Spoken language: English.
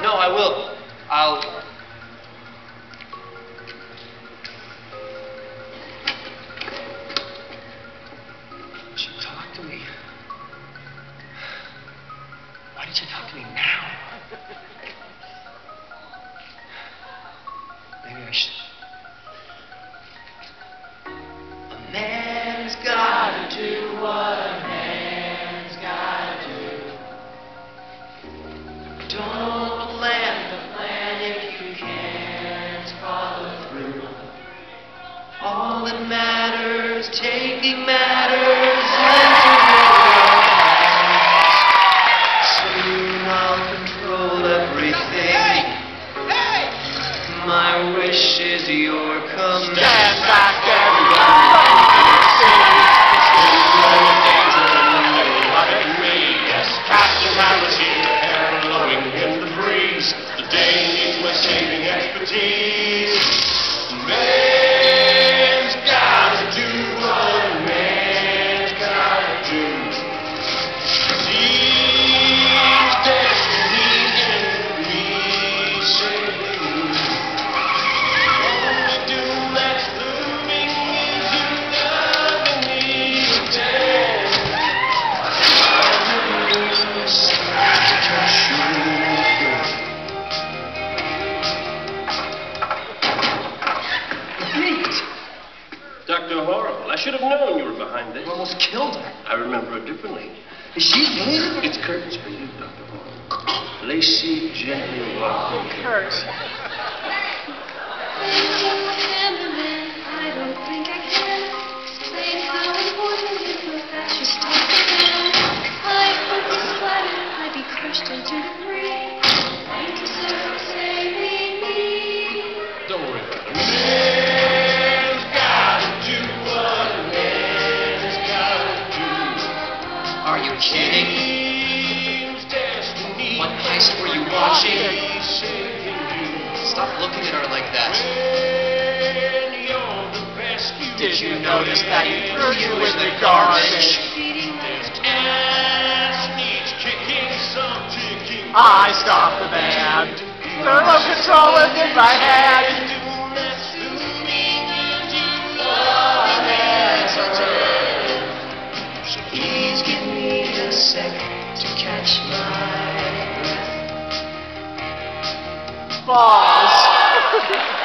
No, I will. I'll. She talked to me. Why did you talk to me now? Maybe I should. Don't plan the plan if you can't follow through. All that matters, taking matters into your hands. Soon I'll control everything. My wish is your command. Expertise. Horrible, I should have known you were behind this. You almost killed her. I remember it differently. Is she bleeding? It's curtains for you, Dr. Horrible. Lacey gently walking. Kurt. Kidding? What heist were you watching? Stop looking at her like that. Did you notice that he threw you in the garbage? I stopped the band. Remote control is in my hand. sec to catch my breath.